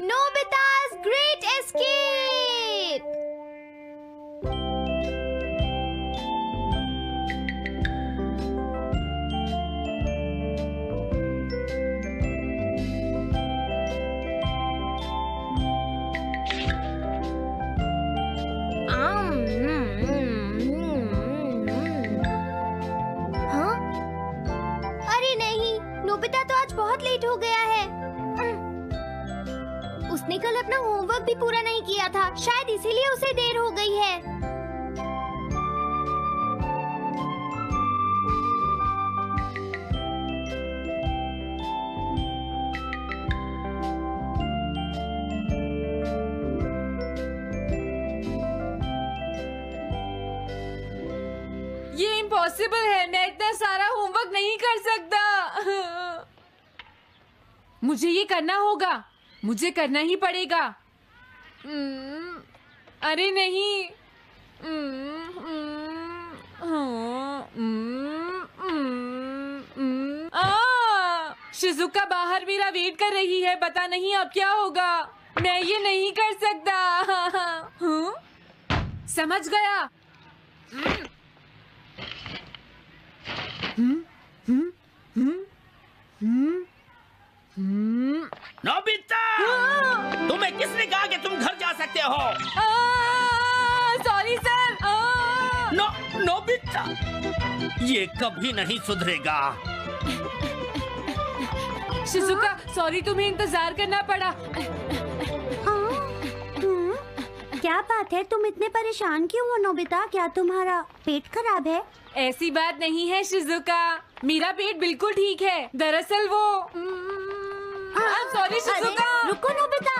Nobita's Great Escape! कल अपना homework भी पूरा नहीं किया था। शायद इसीलिए उसे देर हो गई है। ये इम्पॉसिबल है। मैं इतना सारा होमवर्क नहीं कर सकता। मुझे ये करना होगा। मुझे करना ही पड़ेगा। हम्म, अरे नहीं। हम्म, हम्म, हाँ, शिजुका बाहर मेरा वेट कर रही है पता नहीं अब क्या होगा। मैं ये नहीं कर सकता। हाँ? समझ गया। हम्म, ये कभी नहीं सुधरेगा। शिजुका सॉरी तुम्हें इंतज़ार करना पड़ा। क्या बात है? तुम इतने परेशान क्यों हो नोबिता? क्या तुम्हारा पेट खराब है? ऐसी बात नहीं है शिजुका मेरा पेट बिल्कुल ठीक है। दरअसल वो सॉरी शिजुका रुको नोबिता।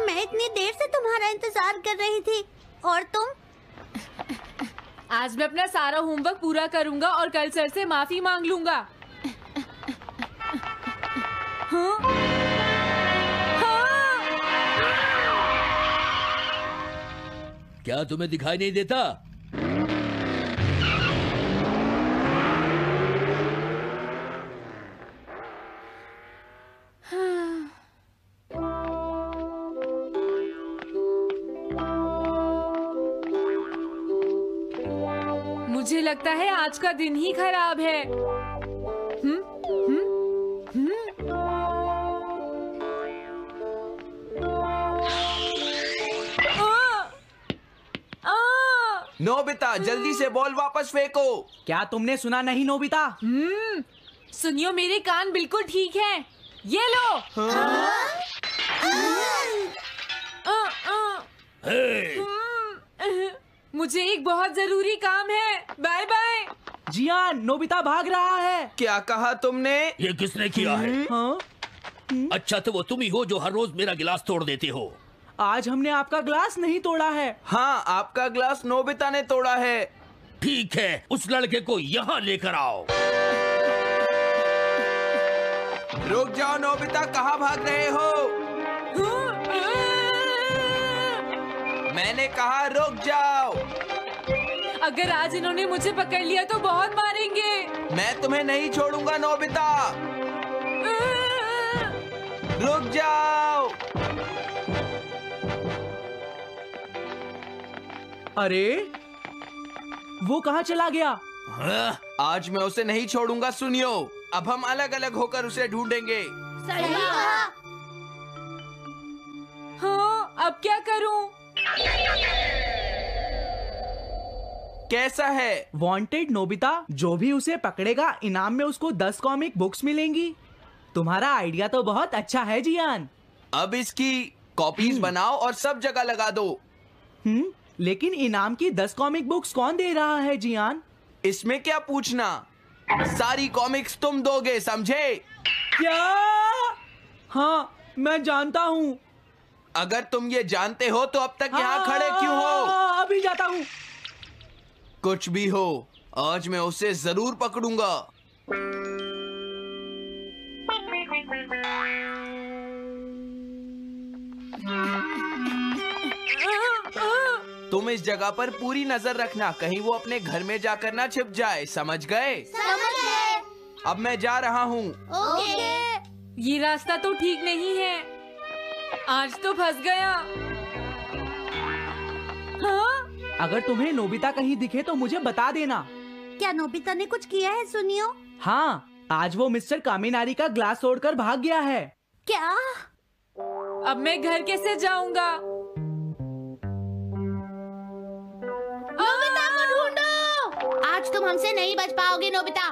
मैं इतनी देर से तुम्हारा इंतज़ार कर रही थी और तुम आज मैं अपना सारा होमवर्क पूरा करूँगा और कल सर से माफ़ी मांग लूँगा हाँ? हाँ? क्या तुम्हें दिखाई नहीं देता लगता है आज का दिन ही खराब है। हम्म आ! आ! नोबिता जल्दी से बॉल वापस फेंको। क्या तुमने सुना नहीं नोबिता? सुनियो मेरे कान बिल्कुल ठीक है। ये लो। हाँ? आ, आ, हे, हम्म, मुझे एक बहुत ज़रूरी काम है। Bye bye. जियान नोबिता भाग रहा है। क्या कहा तुमने? ये किसने किया है? हाँ। अच्छा तो वो तुम ही हो जो हर रोज मेरा गिलास तोड़ देते हो। आज हमने आपका ग्लास नहीं तोड़ा है। हाँ आपका ग्लास नोबिता ने तोड़ा है। ठीक है उस लड़के को यहाँ लेकर आओ। रुक जाओ नोबिता कहाँ भाग रहे हो। मैंने कहा रुक जाओ। अगर आज इन्होंने मुझे पकड़ लिया तो बहुत मारेंगे। मैं तुम्हें नहीं छोड़ूँगा नोबिता। रुक जाओ। अरे वो कहाँ चला गया? हाँ? आज मैं उसे नहीं छोड़ूँगा सुनियो। अब हम अलग अलग होकर उसे ढूंढेंगे। सही कहा। हाँ अब क्या करूँ? कैसा है? वांटेड नोबिता जो भी उसे पकड़ेगा इनाम में उसको दस कॉमिक बुक्स मिलेंगी। तुम्हारा आइडिया तो बहुत अच्छा है जियान। अब इसकी कॉपीज बनाओ और सब जगह लगा दो। हम्म लेकिन इनाम की दस कॉमिक बुक्स कौन दे रहा है जियान? इसमें क्या पूछना? सारी कॉमिक्स तुम दोगे समझे? क्या? हाँ मैं जानता हूँ। अगर तुम ये जानते हो तो अब तक यहाँ खड़े क्यों हो? हाँ, अभी जाता हूँ। कुछ भी हो आज मैं उसे ज़रूर पकड़ूँगा। तुम इस जगह पर पूरी नज़र रखना कहीं वो अपने घर में जाकर ना छिप जाए समझ गए? समझ गए। अब मैं जा रहा हूँ। ये रास्ता तो ठीक नहीं है। आज तो फंस गया। अगर तुम्हें नोबिता कहीं दिखे तो मुझे बता देना। क्या नोबिता ने कुछ किया है सुनियो? हाँ आज वो मिस्टर कामिनारी का ग्लास तोड़कर भाग गया है। क्या? अब मैं घर कैसे जाऊँगा? नोबिता को ढूंढो! आज तुम हमसे नहीं बच पाओगे नोबिता।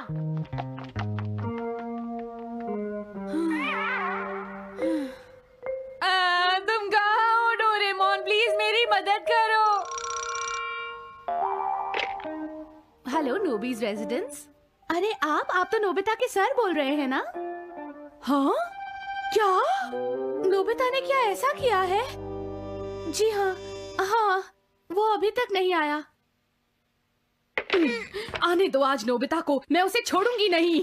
नोबीज रेजिडेंस अरे आप आप तो नोबिता के सर बोल रहे हैं ना? हाँ? क्या? नोबिता ने क्या ऐसा किया है? जी हाँ हाँ वो अभी तक नहीं आया। आने दो आज नोबिता को, मैं उसे छोड़ूँगी नहीं।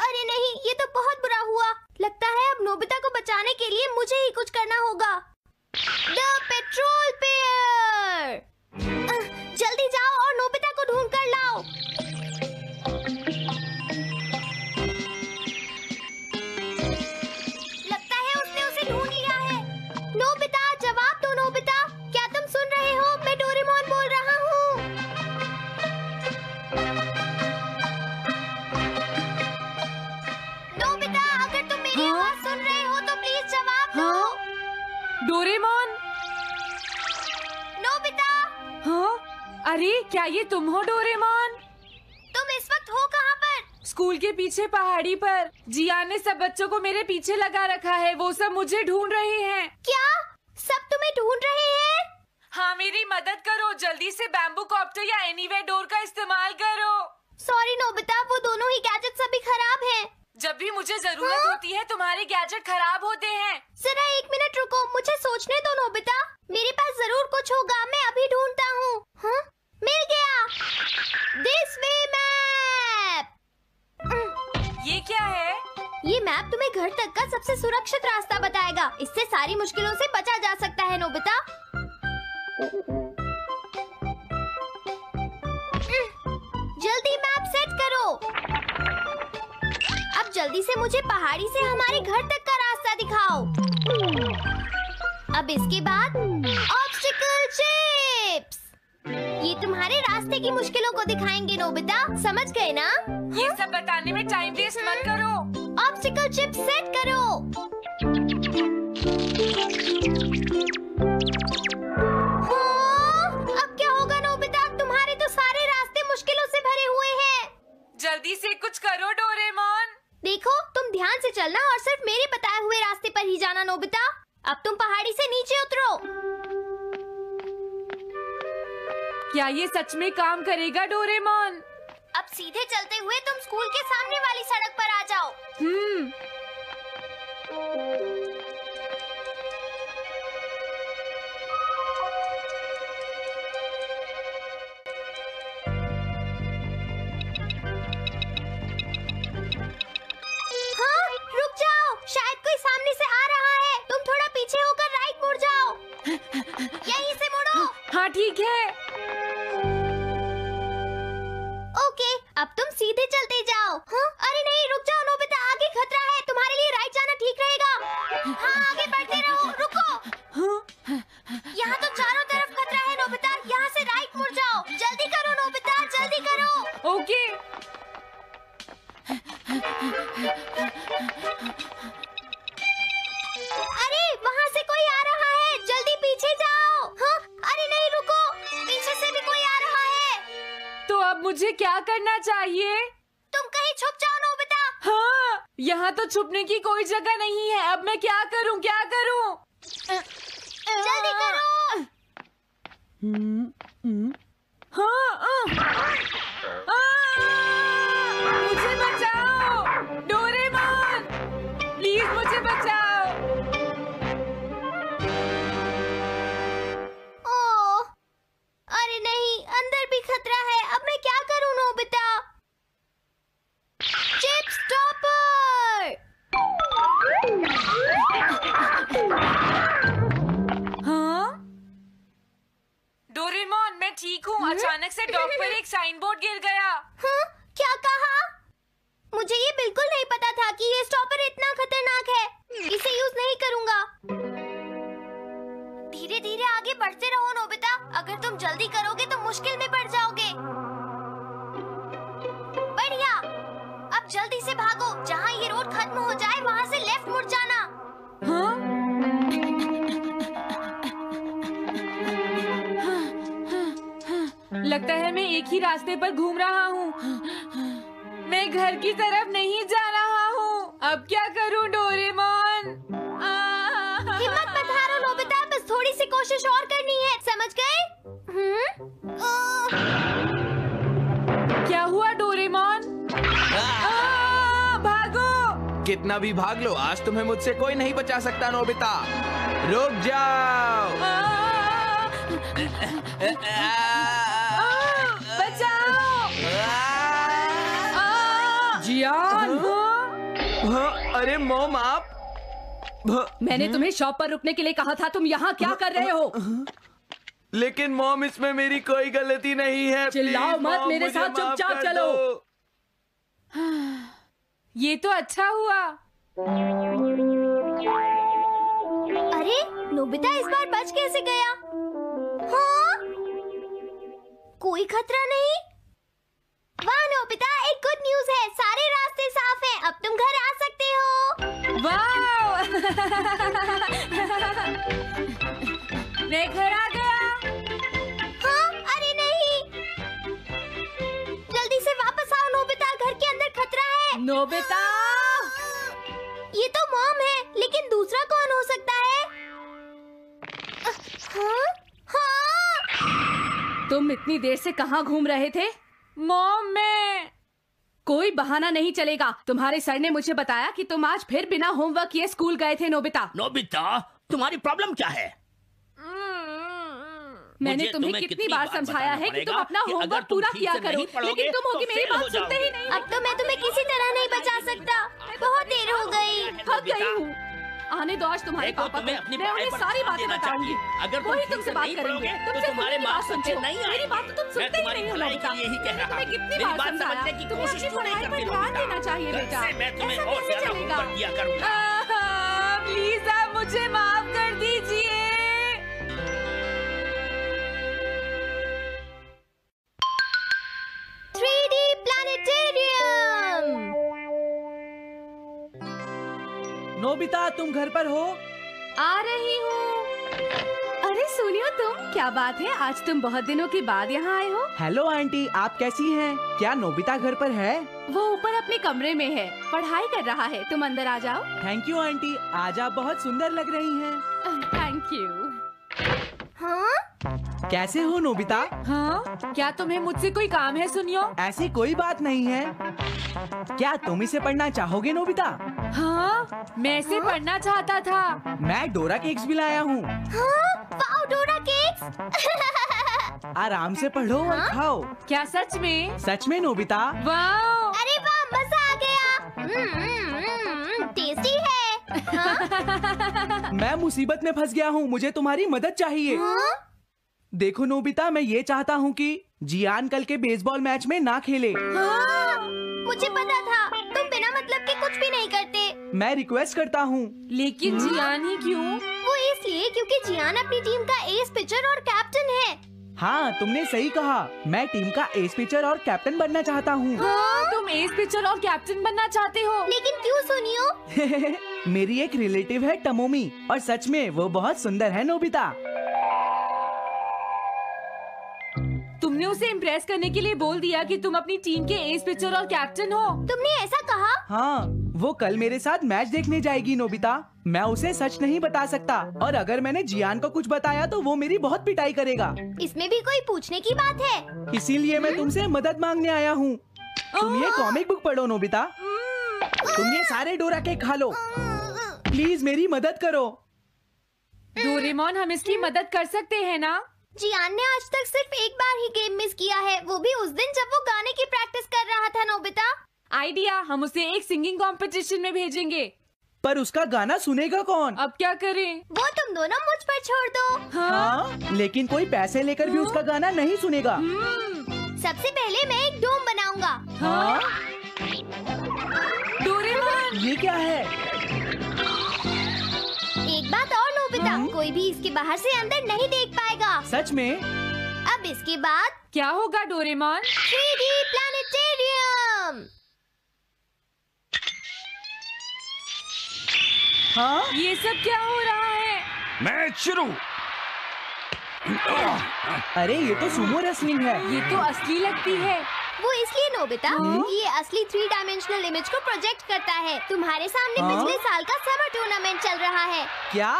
अरे नहीं, ये तो बहुत बुरा हुआ। लगता है अब नोबिता को बचाने के लिए मुझे ही कुछ करना होगा। द पेट्रोल पेयर अरे क्या ये तुम हो डोरेमोन? तुम इस वक्त हो कहाँ पर? स्कूल के पीछे पहाड़ी पर। जिया ने सब बच्चों को मेरे पीछे लगा रखा है। वो सब मुझे ढूंढ रहे हैं। क्या? सब तुम्हें ढूंढ रहे हैं? हाँ मेरी मदद करो। जल्दी से बैम्बू कॉप्टर या एनीवे डोर का इस्तेमाल करो। सॉरी नोबिता वो दोनों ही गैजेट सभी खराब हैं। जब भी मुझे ज़रूरत हाँ? होती है तुम्हारे गैजेट खराब होते हैं। जरा एक मिनट रुको मुझे सोचने दो नोबिता। मेरे पास ज़रूर कुछ होगा मैं अभी ढूंढता हूँ। हाँ? मिल गया। दिस वे मैप ये क्या है? ये मैप तुम्हें घर तक का सबसे सुरक्षित रास्ता बताएगा। इससे सारी मुश्किलों से बचा जा सकता है नोबिता। जल्दी मैप सेट करो। अब जल्दी से मुझे पहाड़ी से हमारे घर तक का रास्ता दिखाओ। अब इसके बाद चिप्स ये तुम्हारे रास्ते की मुश्किलों को दिखाएँगे नोबिता। समझ गए ना? ये सब बताने में टाइम वेस्ट मत करो। ऑब्स्टिकल चिप सेट करो। अब क्या होगा नोबिता? तुम्हारे तो सारे रास्ते मुश्किलों से भरे हुए हैं। जल्दी से कुछ करो डोरेमोन। देखो तुम ध्यान से चलना और सिर्फ़ मेरे बताए हुए रास्ते पर ही जाना नोबिता। अब तुम पहाड़ी से नीचे उतरो। क्या ये सच में काम करेगा डोरेमोन? अब सीधे चलते हुए तुम स्कूल के सामने वाली सड़क पर आ जाओ। हम्म। हाँ रुक जाओ। शायद कोई सामने से आ रहा है। तुम थोड़ा पीछे होकर राइट मुड़ जाओ। यहीं से मुड़ो। हाँ ठीक है। सीधे चलते जाओ हाँ? मैं क्या करूँ? जल्दी करोगे तो मुश्किल में पड़ जाओगे। बढ़िया। अब जल्दी से भागो। जहाँ ये रोड खत्म हो जाए, वहाँ से लेफ़्ट मुड़ जाना। हाँ? लगता है मैं एक ही रास्ते पर घूम रहा हूँ। मैं घर की तरफ़ नहीं जा रहा हूँ। अब क्या करूँ, डोरेमोन? कोशिश और करनी है समझ गए? हम्म? क्या हुआ डोरेमोन? भागो। कितना भी भाग लो आज तुम्हें मुझसे कोई नहीं बचा सकता नोबिता। रुक जाओ। बचाओ। जियान हाँ, अरे मोम आप हाँ, मैंने तुम्हें शॉप पर रुकने के लिए कहा था तुम यहाँ क्या कर रहे हो? लेकिन मॉम इसमें मेरी कोई गलती नहीं है। चिल्लाओ मत, मेरे साथ चुपचाप चलो। ये तो अच्छा हुआ। अरे नोबिता इस बार बच कैसे गया? हाँ? कोई खतरा नहीं? वाह नोबिता मैं घर आ गया। हाँ अरे नहीं। जल्दी से वापस आओ नोबिता। घर के अंदर खतरा है। नोबिता! ये तो मॉम है लेकिन दूसरा कौन हो सकता है? हाँ? हाँ? तुम इतनी देर से कहाँ घूम रहे थे? मॉम मैं कोई बहाना नहीं चलेगा। तुम्हारे सर ने मुझे बताया कि तुम आज फिर बिना होमवर्क किए स्कूल गए थे नोबिता। नोबिता तुम्हारी प्रॉब्लम क्या है? मैंने तुम्हें तुम्हें कितनी बार बार समझाया है कि तुम अपना होमवर्क पूरा किया करो लेकिन तुम होगी मेरी बात सुनते ही नहीं अब तो मैं तुम्हें किसी तरह नहीं बचा सकता। बहुत देर हो गई। थक गई हूँ। आने दो आज तुम्हारे पापा तुम्हें को अपनी मैं उन्हें सारी बातें बताऊँगी। अगर कोई तुमसे बात करेंगे तो तुमसे तुम्हारे बात सुनते नहीं मेरी बात तो तुम सुनते ही नहीं हो रहा तुम्हें कितनी बार बात समझाया समझने की तुम्हें कोशिश अपनी पढ़ाई पर करती ध्यान देना चाहिए बेटा। मैं तुम्हें ऐसा और कैसे ज़्यादा चलेगा? होमवर्क दिया करूँगा। प्लीज़ आप मुझे माफ़ नोबिता तुम घर पर हो? आ रही हूँ। अरे सुनियो तुम क्या बात है? आज तुम बहुत दिनों के बाद यहाँ आए हो। हेलो आंटी आप कैसी हैं? क्या नोबिता घर पर है? वो ऊपर अपने कमरे में है। पढ़ाई कर रहा है। तुम अंदर आ जाओ। Thank you aunty. आज आप बहुत सुंदर लग रही हैं। थैंक यू हाँ? कैसे हो नोबिता? हाँ? क्या तुम्हें मुझसे कोई काम है सुनियो? ऐसी कोई बात नहीं है। क्या तुम इसे पढ़ना चाहोगे नोबिता? हाँ मैं इसे पढ़ना चाहता था। मैं डोरा केक्स भी लाया हूँ। हाँ? Dora cakes! आराम से पढ़ो हाँ? और खाओ। क्या सच में? सच में नोबिता? वाओ! अरे वाह मज़ा आ गया। हम्म, टेस्टी है। हाँ? मैं मुसीबत में फंस गया हूँ। मुझे तुम्हारी मदद चाहिए। हाँ? देखो नोबिता मैं ये चाहता हूँ कि जियान कल के बेसबॉल मैच में ना खेले। हाँ, मुझे पता था। तुम बिना मतलब के कुछ भी नहीं करते। मैं रिक्वेस्ट करता हूँ। लेकिन जियान ही क्यों? वो इसलिए क्योंकि जियान अपनी टीम का एस पिचर और कैप्टन है। हाँ तुमने सही कहा। मैं टीम का एस पिचर और कैप्टन बनना चाहता हूँ। हाँ? तुम एस पिचर और कैप्टन बनना चाहते हो? लेकिन क्यों सुनियो? मेरी एक रिलेटिव है टमोमी और सच में वो बहुत सुंदर है नोबिता। तुमने उसे इम्प्रेस करने के लिए बोल दिया कि तुम अपनी टीम के एस पिचर और कैप्टन हो। तुमने ऐसा कहा? हाँ वो कल मेरे साथ मैच देखने जाएगी नोबिता। मैं उसे सच नहीं बता सकता। और अगर मैंने जियान को कुछ बताया तो वो मेरी बहुत पिटाई करेगा। इसमें भी कोई पूछने की बात है? इसीलिए मैं तुमसे मदद मांगने आया हूँ। तुम ये कॉमिक बुक पढ़ो नोबिता। तुम ये सारे डोरा के खा लो। प्लीज़ मेरी मदद करो। डोरेमोन हम इसकी मदद कर सकते हैं ना? जियान ने आज तक सिर्फ़ एक बार ही गेम मिस किया है। वो भी उस दिन जब वो गाने की प्रैक्टिस कर रहा था नोबिता। आइडिया हम उसे एक सिंगिंग कंपटीशन में भेजेंगे। पर उसका गाना सुनेगा कौन? अब क्या करें? वो तुम दोनों मुझ पर छोड़ दो। हाँ? हाँ लेकिन कोई पैसे लेकर भी उसका गाना नहीं सुनेगा। हम्म, सबसे पहले मैं एक डोम बनाऊँगा। हाँ? ये क्या है? एक बात कोई भी इसके बाहर से अंदर नहीं देख पाएगा? सच में? अब इसके बाद क्या होगा डोरेमोन? 3D planetarium! हाँ? ये सब क्या हो रहा है? मैच शुरू। अरे ये तो सुमो रेसलिंग है। ये तो असली लगती है। वो इसलिए नोबिता हाँ? ये असली थ्री डायमेंशनल इमेज को प्रोजेक्ट करता है। तुम्हारे सामने हाँ? पिछले साल का समर टूर्नामेंट चल रहा है। क्या?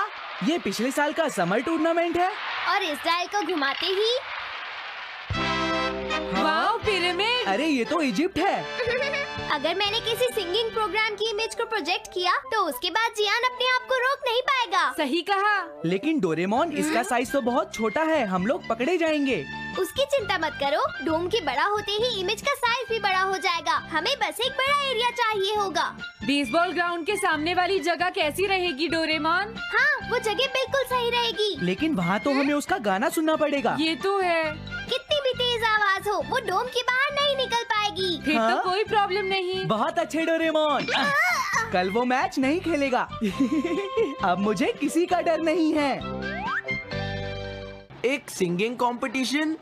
ये पिछले साल का समर टूर्नामेंट है। और इसराइल को घुमाते ही। Wow pyramid. अरे ये तो इजिप्ट है। अगर मैंने किसी सिंगिंग प्रोग्राम की इमेज को प्रोजेक्ट किया तो उसके बाद जियान अपने आप को रोक नहीं पाएगा। सही कहा। लेकिन डोरेमोन इसका साइज़ तो बहुत छोटा है। हम लोग पकड़े जाएँगे। उसकी चिंता मत करो। डोम के बड़ा होते ही इमेज का साइज़ भी बड़ा हो जाएगा। हमें बस एक बड़ा एरिया चाहिए होगा। बेसबॉल ग्राउंड के सामने वाली जगह कैसी रहेगी डोरेमोन? हाँ वो जगह बिल्कुल सही रहेगी। लेकिन वहाँ तो हमें उसका गाना सुनना पड़ेगा। ये तो है। कितनी भी तेज आवाज़ हो वो डोम के बाहर नहीं निकल पाएगी। फिर हाँ? तो कोई प्रॉब्लम नहीं। बहुत अच्छे डोरेमोन। कल वो मैच नहीं खेलेगा। अब मुझे किसी का डर नहीं है। एक सिंगिंग कंपटीशन।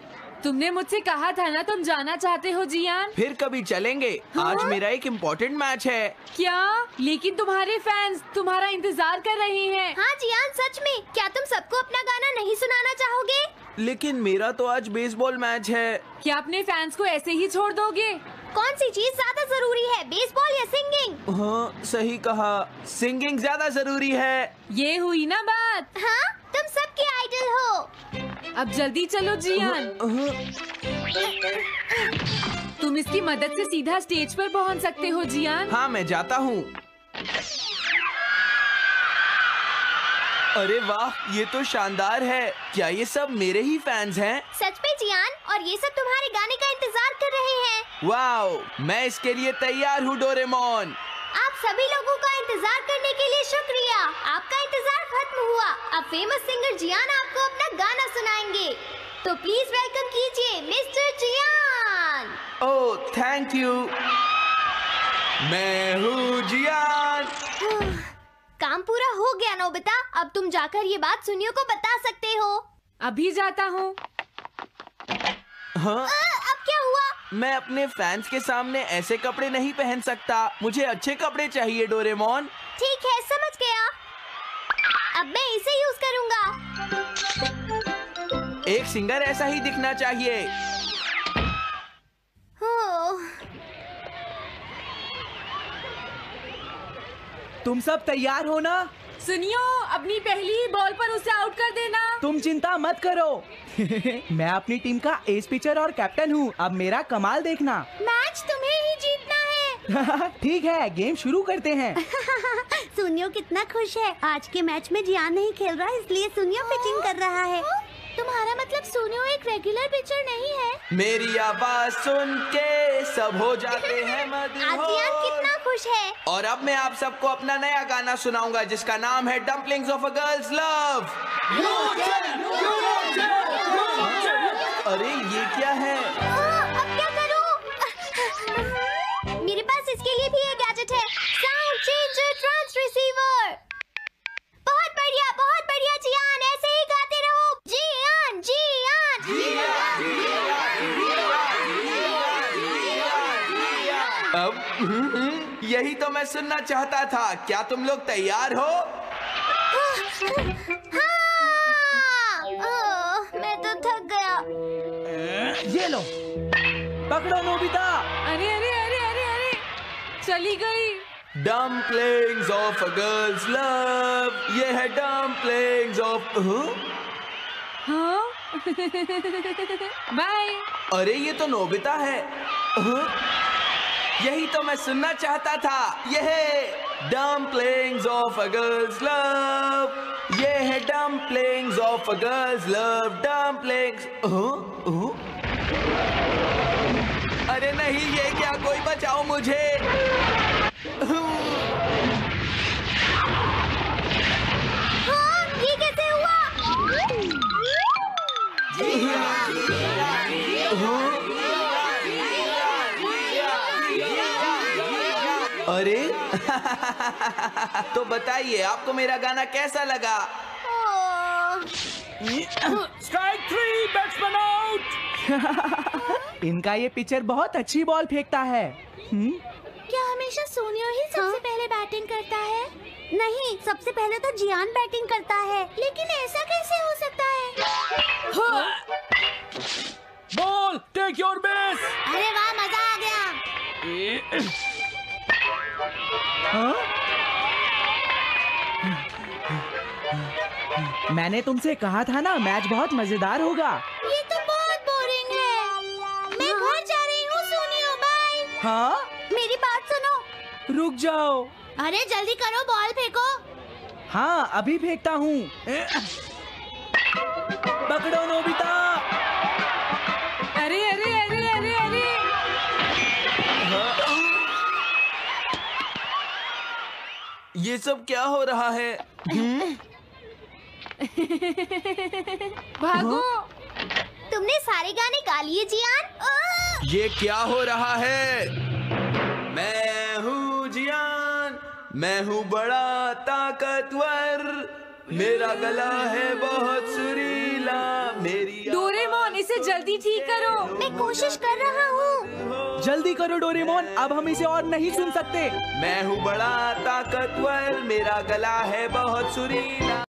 तुमने मुझसे कहा था ना तुम जाना चाहते हो जियान। फिर कभी चलेंगे। आज मेरा एक इम्पोर्टेंट मैच है। क्या? लेकिन तुम्हारे फैंस तुम्हारा इंतज़ार कर रहे हैं। हाँ जियान सच में। क्या तुम सबको अपना गाना नहीं सुनाना चाहोगे? लेकिन मेरा तो आज बेसबॉल मैच है। क्या अपने फैंस को ऐसे ही छोड़ दोगे? कौन सी चीज़ ज़्यादा ज़रूरी है बेसबॉल या सिंगिंग हाँ सही कहा। सिंगिंग ज़्यादा ज़रूरी है। ये हुई ना बात। हाँ? तुम सबके आइडल हो अब जल्दी चलो जियान। तुम इसकी मदद से सीधा स्टेज पर पहुँच सकते हो जियान। हाँ मैं जाता हूँ। अरे वाह ये तो शानदार है। क्या ये सब मेरे ही फैंस हैं? सच में जियान और ये सब तुम्हारे गाने का इंतज़ार कर रहे हैं। वाओ मैं इसके लिए तैयार हूँ डोरेमोन। आप सभी लोगों का इंतज़ार करने के लिए शुक्रिया। आपका इंतज़ार खत्म हुआ। अब फ़ेमस सिंगर जियान आपको अपना गाना सुनाएँगे। तो प्लीज़ वेलकम कीजिए mister Jian. Oh thank you मैं हूँ जियान। काम पूरा हो गया नोबिता अब तुम जाकर ये बात सुनियो को बता सकते हो। अभी जाता हूँ। हाँ? अब क्या हुआ? मैं अपने फैंस के सामने ऐसे कपड़े नहीं पहन सकता। मुझे अच्छे कपड़े चाहिए डोरेमोन ठीक है समझ गया। अब मैं इसे यूज़ करूँगा। एक सिंगर ऐसा ही दिखना चाहिए। तुम सब तैयार हो ना? सुनियो अपनी पहली बॉल पर उसे आउट कर देना। तुम चिंता मत करो। मैं अपनी टीम का एस पिचर और कैप्टन हूँ। अब मेरा कमाल देखना। मैच तुम्हें ही जीतना है ठीक है गेम शुरू करते हैं। सुनियो कितना खुश है। आज के मैच में जियान नहीं खेल रहा इसलिए सुनियो पिचिंग कर रहा है। तुम्हारा मतलब सुनियो एक रेगुलर पिचर नहीं है? मेरी आवाज़ सुन के सब हो जाते हैं मदहोश कितना खुश है। और अब मैं आप सबको अपना नया गाना सुनाऊँगा जिसका नाम है dumplings of a girl's love अरे ये क्या है? अब हम्म, हम्म, यही तो मैं सुनना चाहता था। क्या तुम लोग तैयार हो? हाँ! मैं तो थक गया। ये लो। पकड़ो नोबिता अरे अरे अरे अरे अरे। चली गई। Dumplings of a girl's love ये है डम्पलिंग्स ऑफ़ हाँ। बाय अरे ये तो नोबिता है। हाँ? यही तो मैं सुनना चाहता था। ये है dumplings of a girl's love ये है dumplings of a girl's love dumplings अरे नहीं ये क्या? कोई बचाओ मुझे। हाँ ये कैसे हुआ? अरे। तो बताइए आपको मेरा गाना कैसा लगा? स्ट्राइक थ्री बैट्समैन आउट इनका ये पिचर बहुत अच्छी बॉल फेंकता है। हम्म? क्या हमेशा सोनियो ही सबसे पहले बैटिंग करता है? नहीं सबसे पहले तो जियान बैटिंग करता है लेकिन ऐसा कैसे हो सकता है? बॉल टेक योर बेस अरे वाह मज़ा आ गया। हाँ? मैंने तुमसे कहा था ना मैच बहुत मज़ेदार होगा। ये तो बहुत बोरिंग है। मैं घर जा रही हूँ सोनियो बाय हाँ? मेरी बात सुनो। रुक जाओ। अरे जल्दी करो बॉल फेंको। हाँ अभी फेंकता हूँ। पकड़ो नोबिता। ये सब क्या हो रहा है? भागो। तुमने सारे गाने गा लिए जियान। ये क्या हो रहा है? मैं हूँ जियान मैं हूँ बड़ा ताकतवर। मेरा गला है बहुत सुरीला मेरी डोरेमोन। इसे जल्दी ठीक करो। मैं कोशिश कर रहा हूँ। जल्दी करो डोरेमोन। अब हम इसे और नहीं सुन सकते। मैं हूँ बड़ा ताकतवर। मेरा गला है बहुत सुरीला।